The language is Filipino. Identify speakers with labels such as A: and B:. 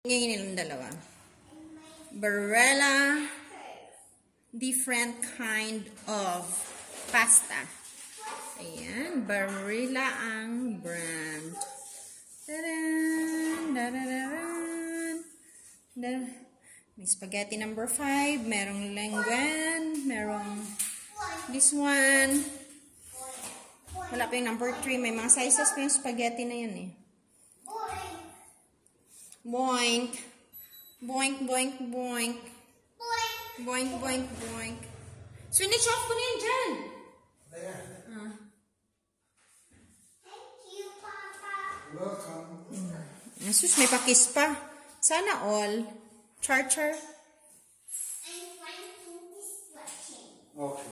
A: Ngayon nilang dalawa. Barella, different kind of pasta. Ayan, Barilla ang brand. Da- May spaghetti number 5, merong lengguan, merong this one. Wala pa yung number 3, may mga sizes pa yung spaghetti na yun eh. Boink. Boink, boink, boink. Boink. Boink, boink, boink. Switch off ko na yan Thank you, ah. Papa.
B: Welcome.
A: Nasus, may pakis pa. Sana all. charger? I'm this watching. Okay.